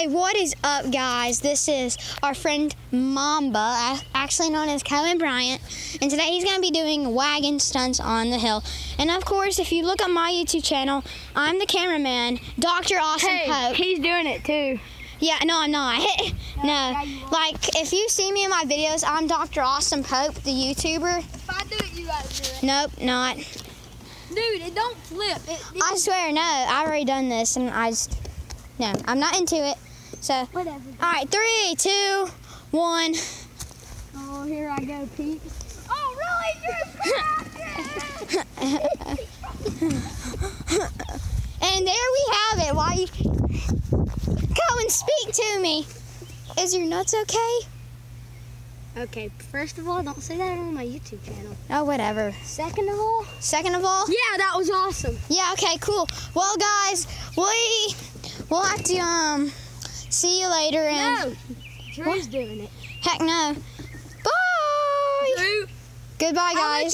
Hey, what is up, guys? This is our friend Mamba, actually known as Kevin Bryant, and today he's going to be doing wagon stunts on the hill. And of course, if you look at my YouTube channel, I'm the cameraman, Dr. Austin Hey, Pope. he's doing it too. Yeah, no, I'm not. no, yeah, you are. like if you see me in my videos, I'm Dr. Austin Pope, the YouTuber. If I do it, you gotta do it. Nope, not. Dude, it don't flip. It, it I swear, no. I've already done this, and I just no, I'm not into it. So, whatever. all right, three, two, one. Oh, here I go, Pete. Oh, really? You're And there we have it. Why you go and speak to me? Is your nuts okay? Okay, first of all, don't say that on my YouTube channel. Oh, whatever. Second of all, Second of all, yeah, that was awesome. yeah, okay, cool. Well, guys, we we'll have to um see you later. And No, Drew's doing it. heck no. Bye. Drew, Goodbye, guys.